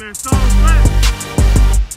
man. So much.